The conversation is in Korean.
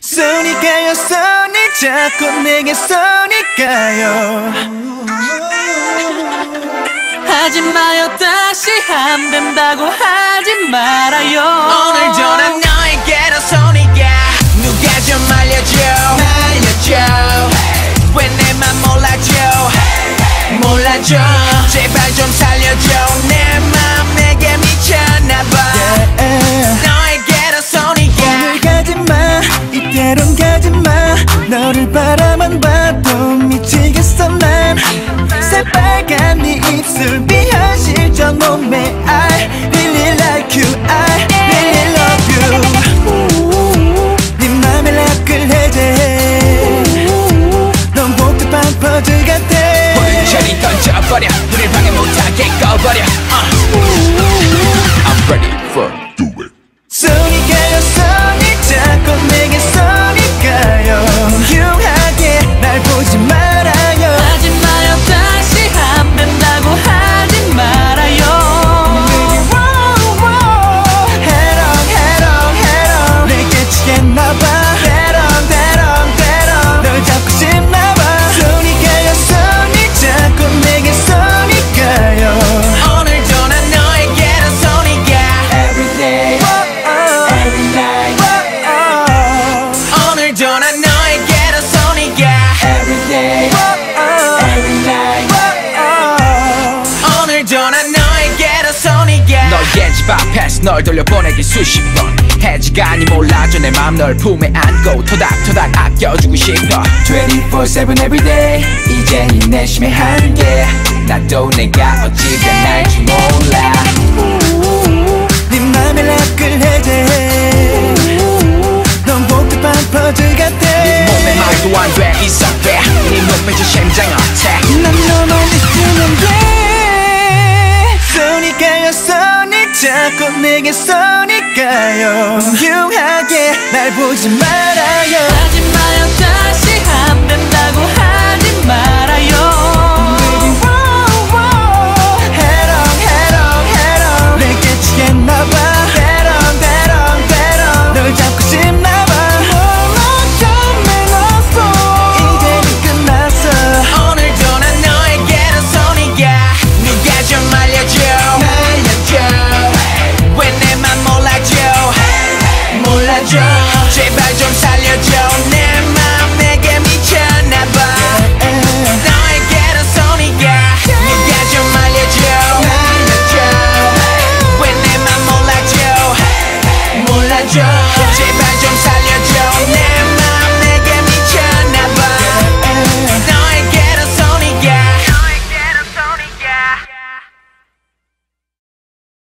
손이 가요 손이 자꾸 내게 손이 가요. 하지 마요 다시 안 된다고 하지 말아요. 있어 난 새빨간 네 입술 비현실적 몸매. I really like you. I really love you. 네 맘에 락을 해제해 넌 복잡한 퍼즐 같아. 머리를 던져버려. 우릴 다시 널 돌려보내기 수십 번. 해지가 아니 몰라줘 내 맘 널 품에 안고 토닥토닥 아껴주고 싶어. 24-7 everyday 이젠 이 내심의 한계 나도 내가 어찌 변할지 몰라. 자꾸 내게 손이 가요. 흉하게 날 보지 말아요. 제발 좀 살려.